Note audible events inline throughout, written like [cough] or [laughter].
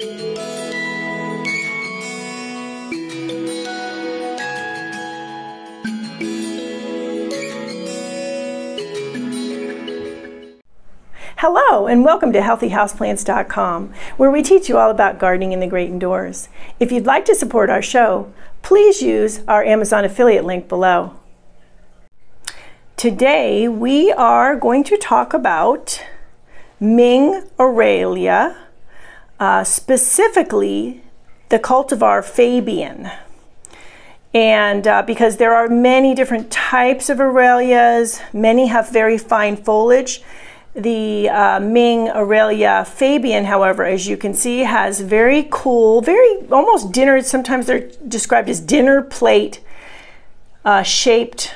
Hello, and welcome to HealthyHouseplants.com, where we teach you all about gardening in the great indoors. If you'd like to support our show, please use our Amazon affiliate link below. Today, we are going to talk about Ming Aralia, uh, specifically the cultivar Fabian. And uh, because there are many different types of Aralias, many have very fine foliage. The uh, Ming Aralia Fabian, however, as you can see, has very cool, very almost dinner, sometimes they're described as dinner plate uh, shaped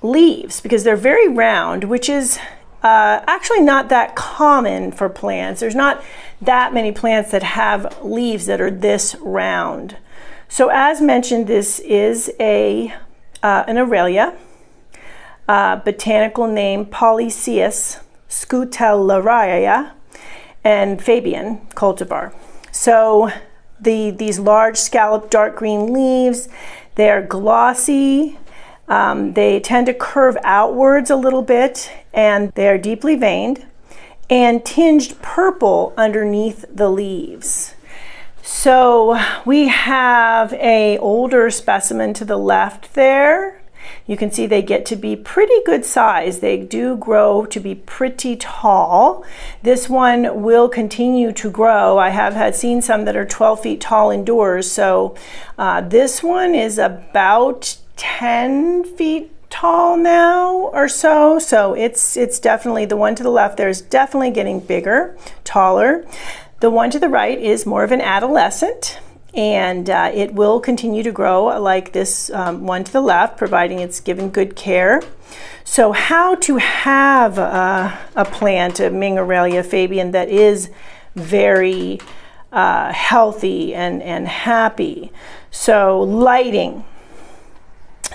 leaves because they're very round, which is uh, actually not that common for plants. There's not that many plants that have leaves that are this round. So as mentioned, this is a uh, an Aralia, uh, botanical name Polyscias scutellaria, and Fabian cultivar. So the, these large scalloped dark green leaves, they're glossy, um, they tend to curve outwards a little bit, and they are deeply veined and tinged purple underneath the leaves. So we have a older specimen to the left there you can see they get to be pretty good size. They do grow to be pretty tall. This one will continue to grow. I have had seen some that are 12 feet tall indoors. So uh, this one is about 10 feet tall now or so. So it's, it's definitely, the one to the left there is definitely getting bigger, taller. The one to the right is more of an adolescent and uh, it will continue to grow like this um, one to the left, providing it's given good care. So how to have uh, a plant, a Ming Aralia Fabian, that is very uh, healthy and, and happy. So lighting.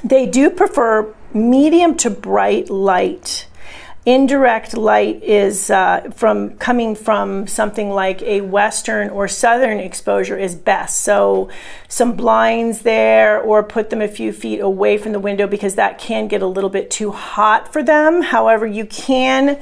They do prefer medium to bright light. Indirect light is uh, from coming from something like a western or southern exposure is best. So some blinds there or put them a few feet away from the window because that can get a little bit too hot for them. However, you can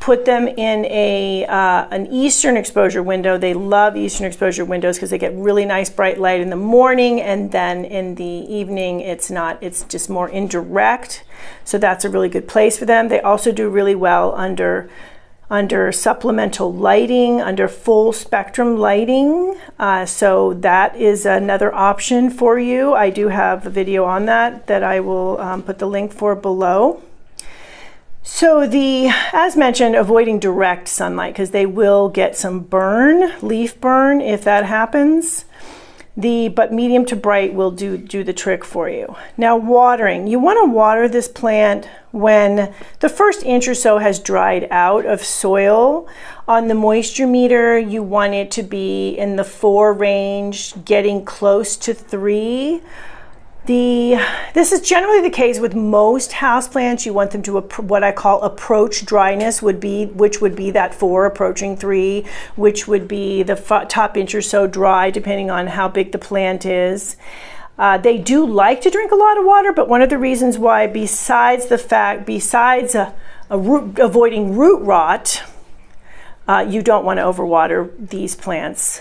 put them in a uh, an eastern exposure window. They love eastern exposure windows because they get really nice bright light in the morning and then in the evening it's not it's just more indirect. So that's a really good place for them. They also do really well under under supplemental lighting, under full spectrum lighting. Uh, so that is another option for you. I do have a video on that that I will um, put the link for below. So the, as mentioned, avoiding direct sunlight because they will get some burn, leaf burn if that happens. The, but medium to bright will do, do the trick for you. Now watering, you want to water this plant when the first inch or so has dried out of soil. On the moisture meter, you want it to be in the four range, getting close to three. The, this is generally the case with most houseplants. You want them to what I call approach dryness would be, which would be that four approaching three, which would be the top inch or so dry depending on how big the plant is. Uh, they do like to drink a lot of water, but one of the reasons why, besides the fact, besides a, a root, avoiding root rot, uh, you don't want to overwater these plants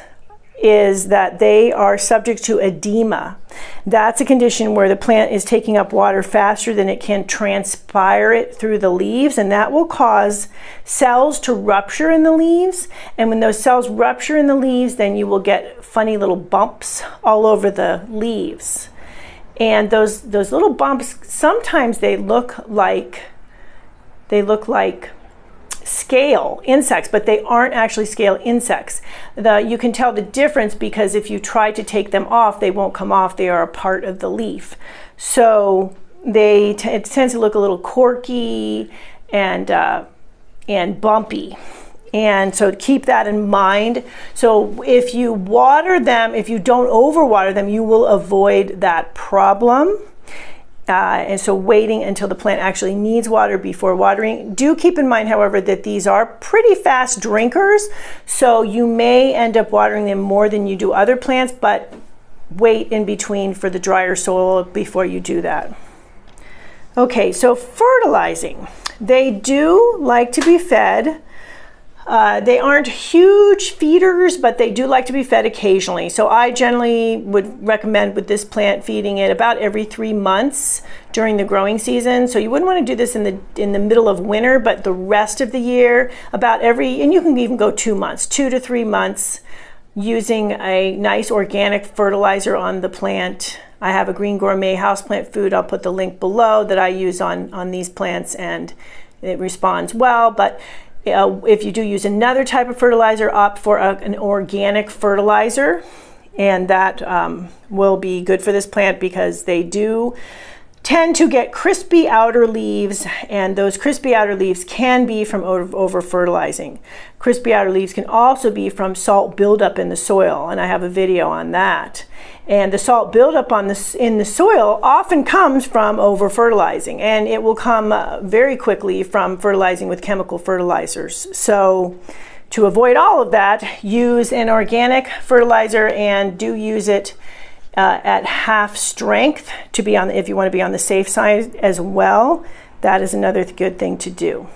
is that they are subject to edema. That's a condition where the plant is taking up water faster than it can transpire it through the leaves, and that will cause cells to rupture in the leaves. And when those cells rupture in the leaves, then you will get funny little bumps all over the leaves. And those those little bumps sometimes they look like they look like scale insects, but they aren't actually scale insects. The, you can tell the difference because if you try to take them off, they won't come off. They are a part of the leaf. So they it tends to look a little corky and, uh, and bumpy. And so keep that in mind. So if you water them, if you don't overwater them, you will avoid that problem. Uh, and so waiting until the plant actually needs water before watering. Do keep in mind, however, that these are pretty fast drinkers, so you may end up watering them more than you do other plants, but wait in between for the drier soil before you do that. Okay, so fertilizing. They do like to be fed uh, they aren't huge feeders, but they do like to be fed occasionally. So I generally would recommend with this plant feeding it about every three months during the growing season. So you wouldn't want to do this in the in the middle of winter, but the rest of the year, about every, and you can even go two months, two to three months, using a nice organic fertilizer on the plant. I have a green gourmet houseplant food. I'll put the link below that I use on on these plants, and it responds well. But uh, if you do use another type of fertilizer, opt for a, an organic fertilizer, and that um, will be good for this plant because they do tend to get crispy outer leaves, and those crispy outer leaves can be from over, fertilizing. Crispy outer leaves can also be from salt buildup in the soil, and I have a video on that. And the salt buildup on in the soil often comes from over fertilizing, and it will come uh, very quickly from fertilizing with chemical fertilizers. So, to avoid all of that, use an organic fertilizer and do use it uh, at half strength to be on if you want to be on the safe side as well. That is another good thing to do.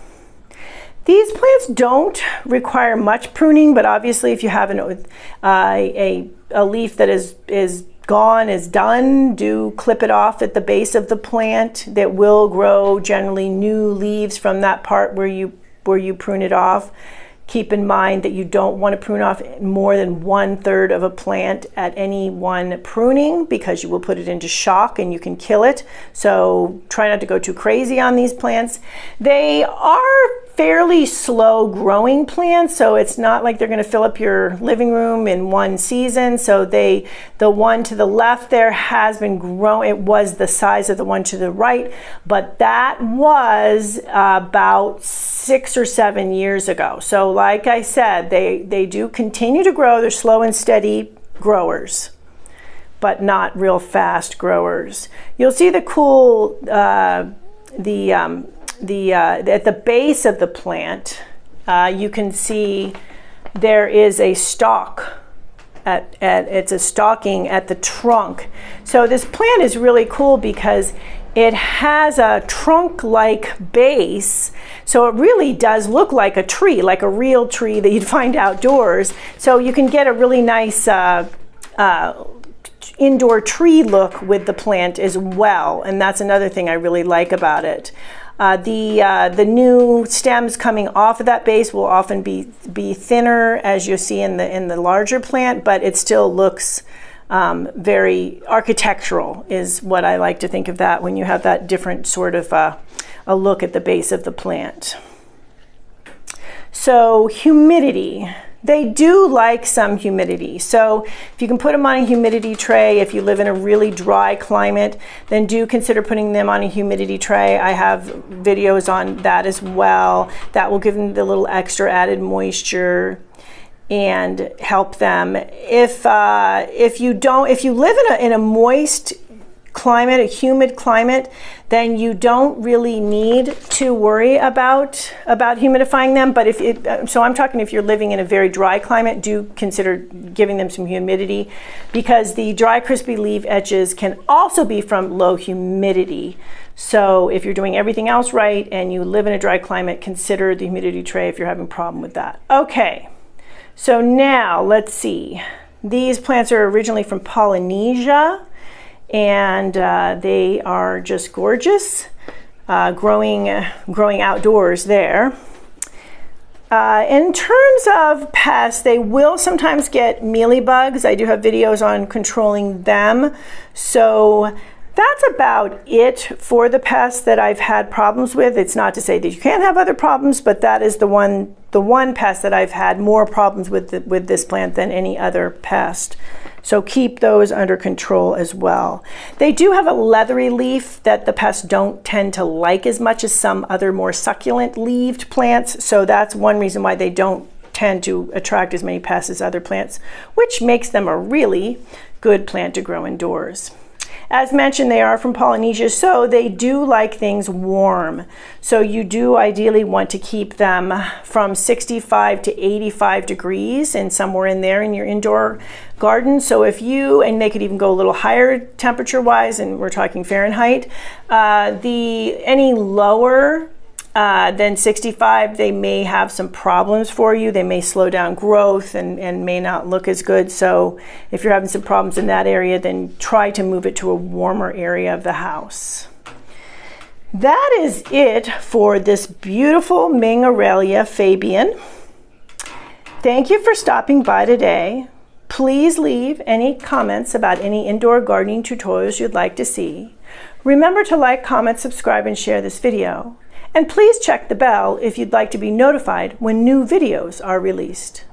These plants don't require much pruning, but obviously if you have an, uh, a, a leaf that is, is gone, is done, do clip it off at the base of the plant. That will grow generally new leaves from that part where you, where you prune it off. Keep in mind that you don't want to prune off more than one third of a plant at any one pruning because you will put it into shock and you can kill it. So try not to go too crazy on these plants. They are fairly slow growing plants so it's not like they're going to fill up your living room in one season. So they the one to the left there has been grown it was the size of the one to the right but that was about six or seven years ago. So like i said they they do continue to grow. They're slow and steady growers but not real fast growers. You'll see the cool uh, the um, the uh, at the base of the plant, uh, you can see there is a stalk. At, at, it's a stalking at the trunk. So this plant is really cool because it has a trunk-like base, so it really does look like a tree, like a real tree that you'd [laughs] find outdoors. So you can get a really nice uh, uh, indoor tree look with the plant as well, and that's another thing I really like about it. Uh, the, uh, the new stems coming off of that base will often be, be thinner as you see in the, in the larger plant, but it still looks um, very architectural is what I like to think of that when you have that different sort of uh, a look at the base of the plant. So humidity. They do like some humidity. So if you can put them on a humidity tray, if you live in a really dry climate, then do consider putting them on a humidity tray. I have videos on that as well. That will give them the little extra added moisture and help them. If uh, if you don't, if you live in a, in a moist climate, a humid climate, then you don't really need to worry about about humidifying them. But if it, uh, so, I'm talking if you're living in a very dry climate, do consider giving them some humidity, because the dry, crispy leaf edges can also be from low humidity. So if you're doing everything else right and you live in a dry climate, consider the humidity tray if you're having a problem with that. Okay, so now let's see. These plants are originally from Polynesia and uh, they are just gorgeous, uh, growing, growing outdoors there. Uh, in terms of pests, they will sometimes get mealybugs. I do have videos on controlling them. So that's about it for the pests that I've had problems with. It's not to say that you can't have other problems, but that is the one the one pest that I've had more problems with the, with this plant than any other pest. So keep those under control as well. They do have a leathery leaf that the pests don't tend to like as much as some other more succulent leaved plants. So that's one reason why they don't tend to attract as many pests as other plants, which makes them a really good plant to grow indoors. As mentioned, they are from Polynesia, so they do like things warm. So you do ideally want to keep them from 65 to 85 degrees and somewhere in there in your indoor garden. So if you, and they could even go a little higher temperature wise, and we're talking Fahrenheit, uh, the any lower uh, then 65, they may have some problems for you. They may slow down growth and, and may not look as good. So if you're having some problems in that area, then try to move it to a warmer area of the house. That is it for this beautiful Ming Aralia Fabian. Thank you for stopping by today. Please leave any comments about any indoor gardening tutorials you'd like to see. Remember to like, comment, subscribe, and share this video. And please check the bell if you'd like to be notified when new videos are released.